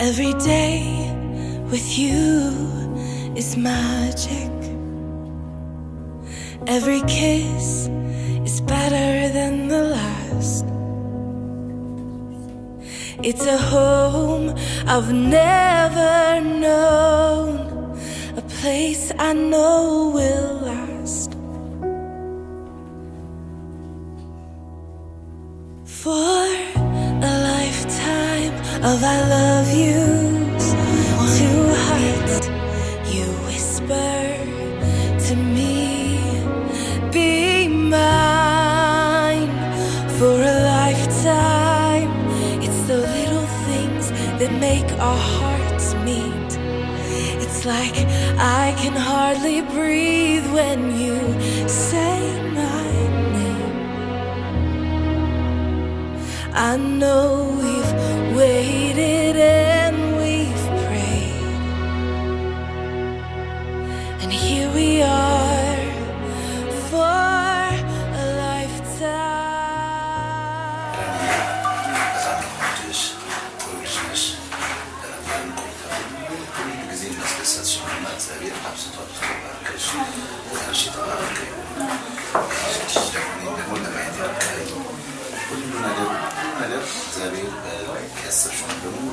Every day with you is magic. Every kiss is better than the last. It's a home I've never known, a place I know will last. For of I love yous, two hearts, you whisper to me, be mine. For a lifetime, it's the little things that make our hearts meet. It's like I can hardly breathe when you say my name. I know waited and we've prayed, and here we are for a lifetime.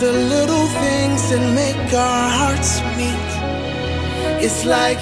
The little things that make our hearts meet. It's like